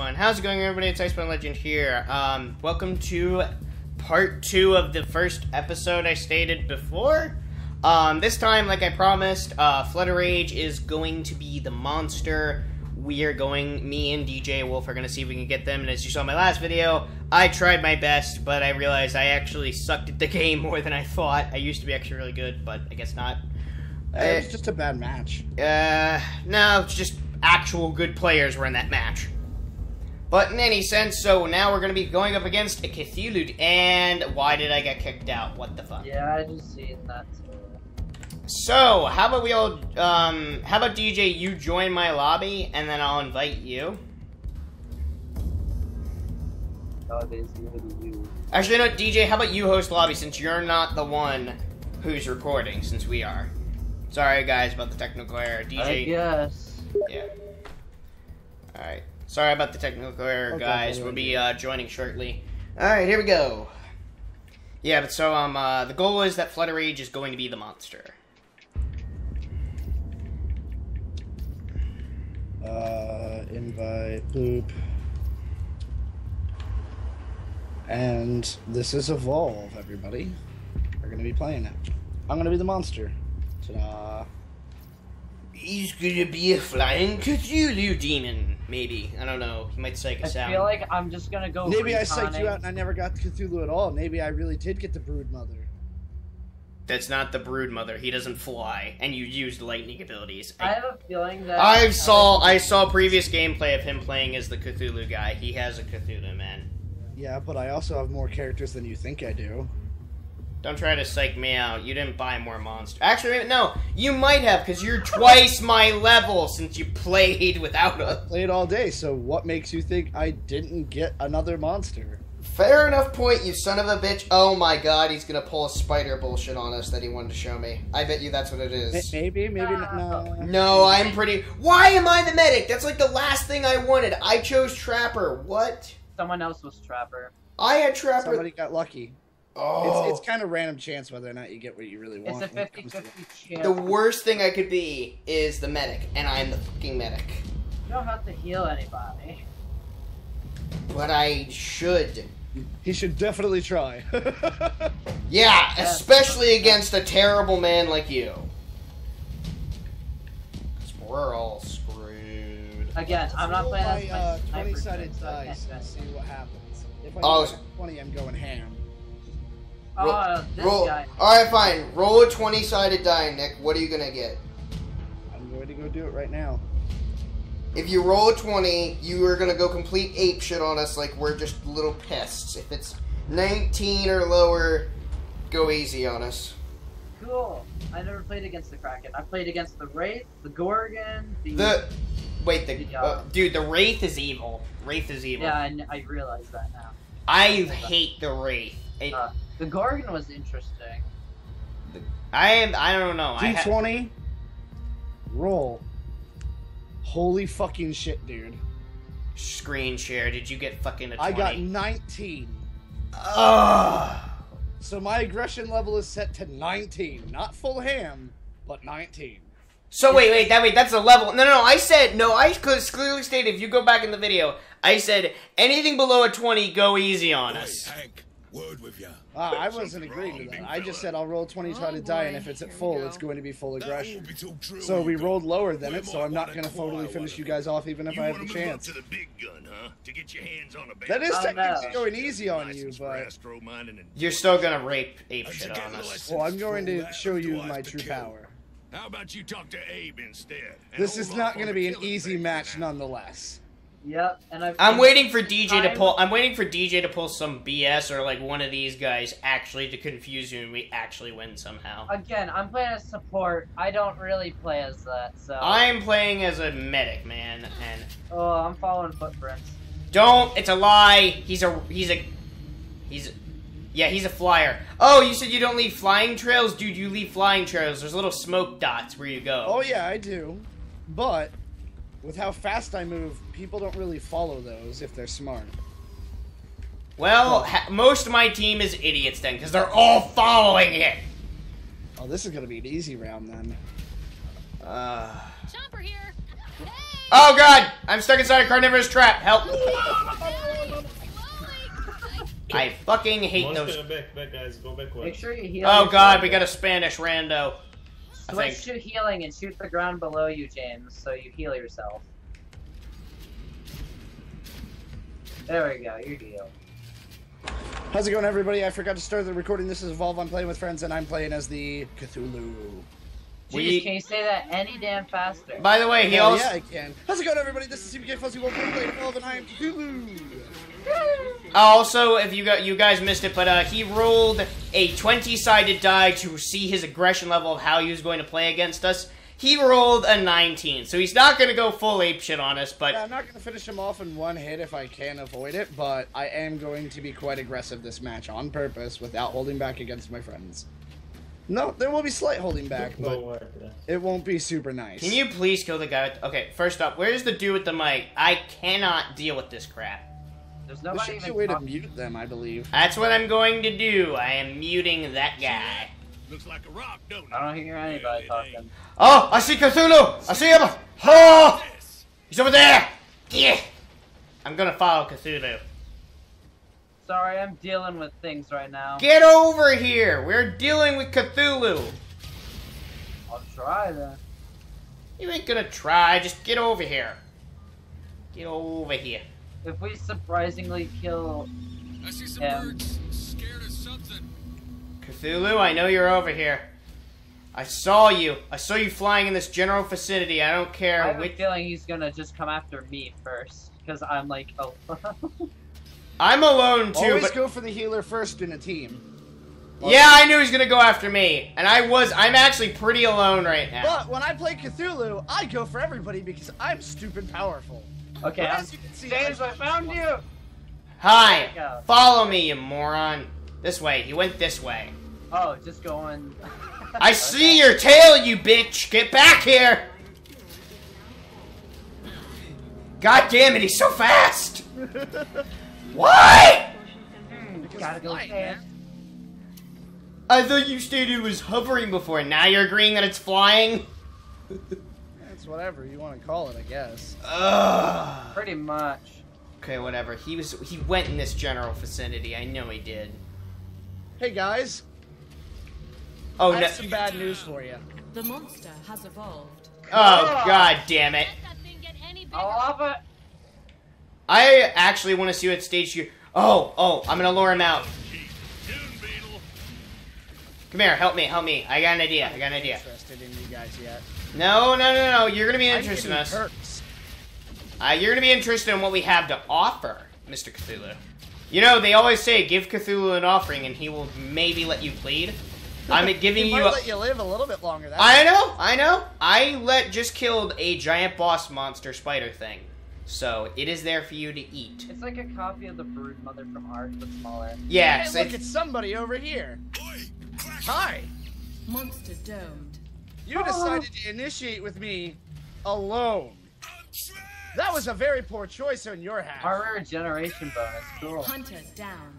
How's it going, everybody? It's Ice Bound Legend here. Um, welcome to part two of the first episode I stated before. Um, this time, like I promised, uh, Flutter Rage is going to be the monster. We are going, me and DJ Wolf are going to see if we can get them. And as you saw in my last video, I tried my best, but I realized I actually sucked at the game more than I thought. I used to be actually really good, but I guess not. It was just a bad match. Uh, no, it's just actual good players were in that match. But in any sense, so now we're going to be going up against a Cthulhu. And why did I get kicked out? What the fuck? Yeah, I just seen that. So, how about we all, um, how about DJ, you join my lobby, and then I'll invite you. Oh, there's literally you. Actually, no, DJ, how about you host lobby, since you're not the one who's recording, since we are. Sorry, guys, about the technical error. I DJ, guess. yeah. Alright. Sorry about the technical error, Okay, guys. We'll be uh, joining shortly. Alright, here we go. Yeah, but so um uh, the goal is that Flutter Rage is going to be the monster. Uh, invite, boop. And this is Evolve, everybody. We're gonna be playing it. I'm gonna be the monster. Ta-da. He's gonna be a flying Cthulhu demon, maybe. I don't know. He might psych I us out. I feel like I'm just gonna go. Maybe I psyched you out and I never got Cthulhu at all. Maybe I really did get the Brood Mother. That's not the Brood Mother. He doesn't fly, and you used lightning abilities. I have a feeling that. I saw I saw previous gameplay of him playing as the Cthulhu guy. He has a Cthulhu man. Yeah, but I also have more characters than you think I do. Don't try to psych me out. You didn't buy more monsters. Actually, no, you might have because you're twice my level since you played without I us. played all day, so what makes you think I didn't get another monster? Fair enough point, you son of a bitch. Oh my god, he's gonna pull a spider bullshit on us that he wanted to show me. I bet you that's what it is. May- Maybe, maybe not. No. No, I'm pretty. Why am I the medic? That's like the last thing I wanted. I chose Trapper. What? someone else was Trapper. I had Trapper. Somebody got lucky. Oh. It's, it's kind of random chance whether or not you get what you really It's want. a when it comes to 50-50 chance. The worst thing I could be is the medic, and I'm the fucking medic. You don't have to heal anybody. But I should. He should definitely try. Yeah, Yeah. especially against a terrible man like you. 'Cause we're all screwed. Again, I'm not playing my as uh, my sniper 20 sided thing, so I dice and see what happens. If I Oh, get 20, I'm going ham. Oh, this Roll. guy. Alright, fine. Roll a 20 sided die, Nick. What are you gonna get? I'm going to go do it right now. If you roll a 20, you are gonna go complete ape shit on us like we're just little pests. If it's 19 or lower, go easy on us. Cool. I never played against the Kraken. I played against the Wraith, the Gorgon, the. The. Wait, the. Yeah. Uh, dude, the Wraith is evil. Wraith is evil. yeah, I, kn- I realize that now. I hate the Wraith. It, Uh, The Gorgon was interesting. I am. I don't know. I ha- D20. Roll. Holy fucking shit, dude. screen share. Did you get fucking a 20? I got 19. Ugh. So my aggression level is set to 19. Not full ham, but 19. So wait, wait, that wait, that's a level. No, no, no. I said no. I clearly stated. If you go back in the video, I said anything below a twenty, go easy on Oi, us. Hank, word with ya. Ah, I wasn't agreeing to that. big I just said I'll roll 20 sided Oh, die, and if it's at full, go. it's going to be full aggression. be true, So we either. rolled lower than it, so I'm not going to totally finish you guys off, even if I have wanna the move up chance. to the big gun, huh? To get your hands on a That is Oh, technically no. going easy on you, but astro mining and- You're still gonna rape ape shit on us. license well, I'm going to show you my true power. How about you talk to Abe instead? This is not going to be an easy match, nonetheless. Yep, and I've. I'm waiting for DJ to pull. I'm waiting for DJ to pull some BS or like one of these guys actually to confuse you and we actually win somehow. Again, I'm playing as support. I don't really play as that, so. I'm playing as a medic, man, and Oh, I'm following footprints. don't. It's a lie. He's a. He's a. He's. A, yeah, he's a flyer. Oh, you said you don't leave flying trails, dude. You leave flying trails. There's little smoke dots where you go. Oh, yeah, I do. But with how fast I move, people don't really follow those if they're smart. Well, ha- most of my team is idiots then, because they're all following it. Oh, this is going to be an easy round then. Uh, Chomper here. Hey! Oh god! I'm stuck inside a carnivorous trap. Help! I fucking hate Monster, those. back, back, guys. Go backward. Make sure you heal. Oh god, we got a Spanish rando. I Switch think. to healing and shoot the ground below you, James, so you heal yourself. There we go, you're healed. How's it going, everybody? I forgot to start the recording. This is Evolve. I'm playing with friends, and I'm playing as the Cthulhu. Jeez, We- can you say that any damn faster? By the way, he Hell also. yeah, I can. How's it going, everybody? This is CBK Fuzzy Wolf. We're playing Evolve, and I am Cthulhu. Also, if you got you guys missed it, but uh, he rolled a twenty-sided die to see his aggression level of how he was going to play against us. He rolled a nineteen, so he's not going to go full ape shit on us. But Yeah, I'm not going to finish him off in one hit if I can avoid it, but I am going to be quite aggressive this match on purpose without holding back against my friends. No, there will be slight holding back, but wide, yeah. it won't be super nice. can you please kill the guy? With, okay, first up, where's the dude with the mic? I cannot deal with this crap. There's There nobody should be a way to mute them, I believe. That's what I'm going to do. I am muting that guy. Looks like a rock, don't it? I don't hear anybody Well, talking. Oh, I see Cthulhu. I see him. Oh, he's over there. Yeah. I'm gonna follow Cthulhu. Sorry, I'm dealing with things right now. Get over here. We're dealing with Cthulhu. I'll try then. You ain't gonna try. Just get over here. Get over here. If we surprisingly kill I see some Yeah. birds scared of something. Cthulhu, I know you're over here. I saw you. I saw you flying in this general vicinity. I don't care I have a feeling he's gonna just come after me first, because I'm like, oh. I'm alone too, Always but go for the healer first in a team. yeah, I knew he was gonna go after me, and I was. I'm actually pretty alone right now. But when I play Cthulhu, I go for everybody because I'm stupid powerful. Okay, But I'm, as you can see, James, I found you. Hi. You. Follow me, you moron. This way. He went this way. Oh, just going. I see your tail, you bitch! Get back here! God damn it, he's so fast! what? Gotta go flying, fast. I thought you stated it was hovering before. Now you're agreeing that it's flying? It's whatever you want to call it, I guess. Ugh. Pretty much. Okay, whatever. He was he went in this general vicinity. I know he did. Hey guys, Oh I no! have some bad news for you. The monster has evolved. Oh god damn it! Let that thing get any bigger. I love it. I actually want to see what stage you. Oh oh! I'm gonna lure him out. Dune beetle. Come here, help me, help me. I got an idea. I got an idea. Interested in you guys yet? No, no, no, no. You're gonna be interested give in you us. perks. Uh, you're gonna be interested in what we have to offer, Mr. Cthulhu. You know, they always say give Cthulhu an offering and he will maybe let you plead. I'm giving He you. might A, let you live a little bit longer. That's I know, I know. I let just killed a giant boss monster spider thing, so it is there for you to eat. It's like a copy of the Brood Mother from Ark, but smaller. Yes, Hey, look, it's- it's somebody over here. Oi, crack. Hi. Monster domed. You oh. decided to initiate with me alone. That was a very poor choice on your half. Our regeneration bonus. Cool. Hunter down.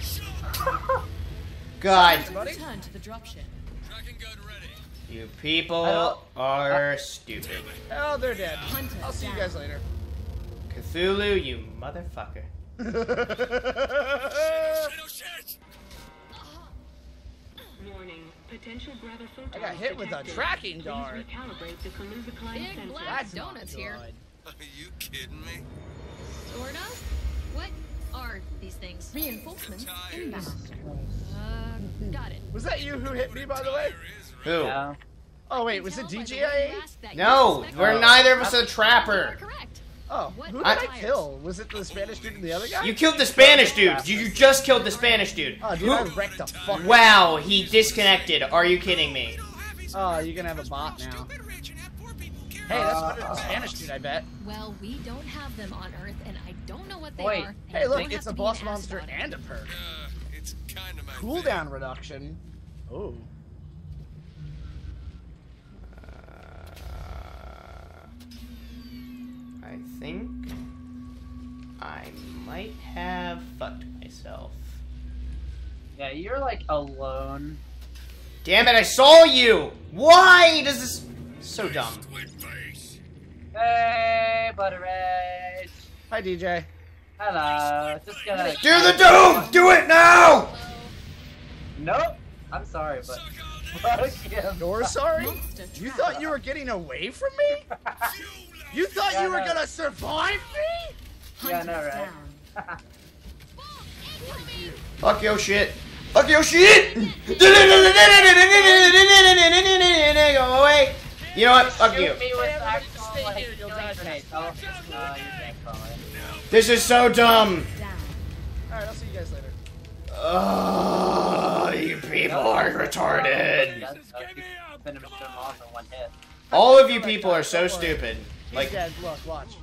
God, Return to the dropship. Tracking gun ready. you people are stupid. Oh, they're dead. Hunter I'll see you guys later. Cthulhu, you motherfucker. Shadow shit. Oh, oh, Warning. Potential graviphoton I got hit with a detected. tracking Please dart. recalibrate the Kaluza Big sensor. black That's donuts here. Are you kidding me? Sort of. What are these things? Reinforcements Tires. inbound. Uh, got it. Was that you who hit me, by the way? Who? Yeah. Oh, wait, was it DJIA? No, we're neither of us a trapper. Correct. Oh, who did I- I, kill? Was it the Spanish dude and the other guy? You killed the Spanish dude. You, you just killed the Spanish dude. Oh, dude, Who- I wrecked the fuck. Wow, he disconnected. Are you kidding me? Oh, you're gonna have a bot now. Hey, that's better than the Spanish dude, I bet. Well, we don't have them on Earth, and I don't know what they Wait. are. and Hey, look, it's a boss monster and a perk. Uh, it's kind of my Cooldown reduction. Oh. I think I might have fucked myself. Yeah, you're like alone. Damn it, I saw you! Why does this... So dumb. Hey, Butter Rage. Hi, DJ. Hello. Just gonna. Do the doom! Do it now! Nope. I'm sorry, but. Fuck him. You're sorry? You thought you were getting away from me? You thought Yeah, you were no. gonna survive me? Yeah, I Hunters right? Fuck your shit. Fuck your shit! Go away. You know what? Fuck you. Me with Sam, actual, stay like, here, you'll healing die from grenades. this. You can't call it. This is so dumb. Alright, I'll see you guys later. Oh, you people are retarded. That's, you finished them off in one hit. All of you people are so stupid. He's Like, dead. Look, watch.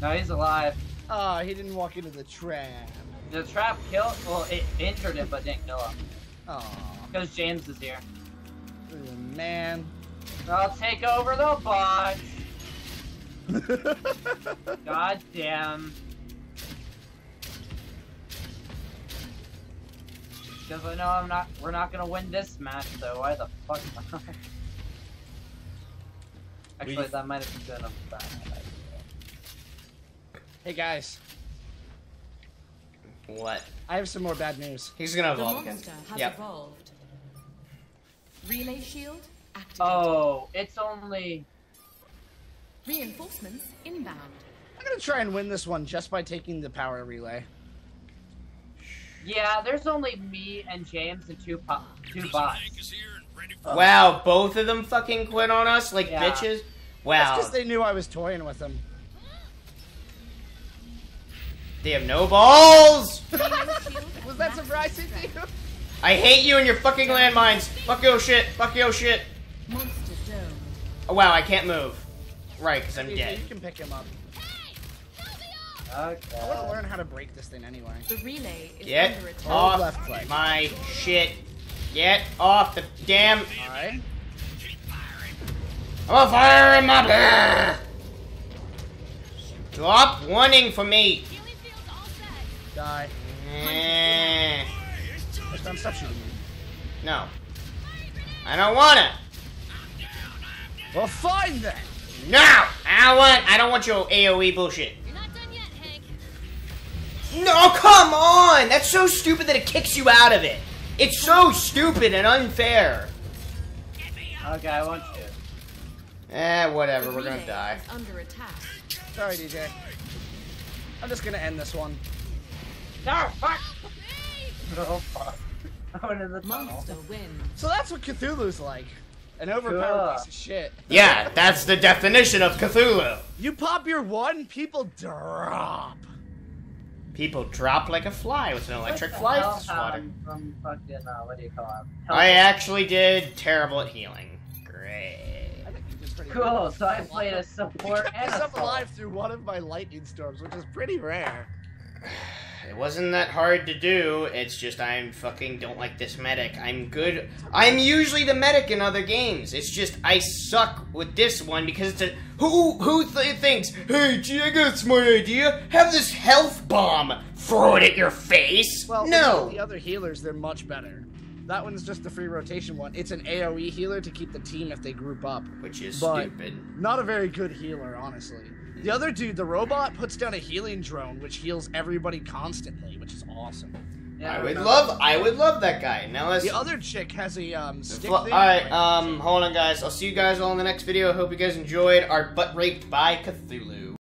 No, he's alive. Ah, he didn't walk into the trap. The trap killed. Well, it injured him, but didn't kill him. Aw, Because James is here. man. I'll take over the bots. God damn. Because I know I'm not. We're not gonna win this match, though. Why the fuck? Am I- Actually, We- that might have been a bad idea. hey guys, what? I have some more bad news. He's gonna The evolve again. monster has Yep. evolved. Relay shield activated. Oh, it's only. Reinforcements inbound. I'm gonna try and win this one just by taking the power relay. Yeah, there's only me and James and two po- two bots. Hank is here and ready for Wow, both of them fucking quit on us like Yeah. bitches? That's Wow. because they knew I was toying with them. They have no balls! Was that surprising to you? I hate you and your fucking landmines! Fuck your shit! Fuck your shit! Oh, wow, I can't move. Right, because I'm You, dead. you can pick him up. Okay. I want to learn how to break this thing anyway. The relay is Get under attack. Hold off left click. my shit. Get off the damn. Alright. I'm on fire in my blood! Stop wanting for me! Healing fields all set. Die. Eh, Next time, stop shooting me. no. I don't wanna! Well, fine then. No! I don't want I don't want your AoE bullshit. You're not done yet, Hank. No, come on! That's so stupid that it kicks you out of it. It's so stupid and unfair. Okay, I want you. Eh, whatever, we're gonna die. under attack. Sorry, DJ. I'm just gonna end this one. No, fuck! Oh, fuck. I went in the tunnel. Monster wins. So that's what Cthulhu's like. An overpowered Cool. piece of shit. Yeah, that's the definition of Cthulhu. You pop your one, people drop. People drop like a fly with an electric fly swatter. happened From fucking, uh, what do you call it? I actually did terrible at healing. Great. I think you did pretty Cool, so I played a support kept and a yourself alive through one of my lightning storms, which is pretty rare. It wasn't that hard to do. It's just I am fucking don't like this medic. I'm good. I'm usually the medic in other games. It's just I suck with this one because it's a who who th- thinks, hey, gee, I got a smart idea. Have this health bomb. Throw it at your face. Well, no. The other healers, they're much better. That one's just the free rotation one. It's an AoE healer to keep the team if they group up. Which is But- stupid. Not a very good healer, honestly. The other dude, the robot, puts down a healing drone which heals everybody constantly, which is awesome. Yeah, I would love. I would love that guy. Now let's. The other chick has a um stick All thing. right, um, hold on, guys. I'll see you guys all in the next video. I hope you guys enjoyed our butt raped by Cthulhu.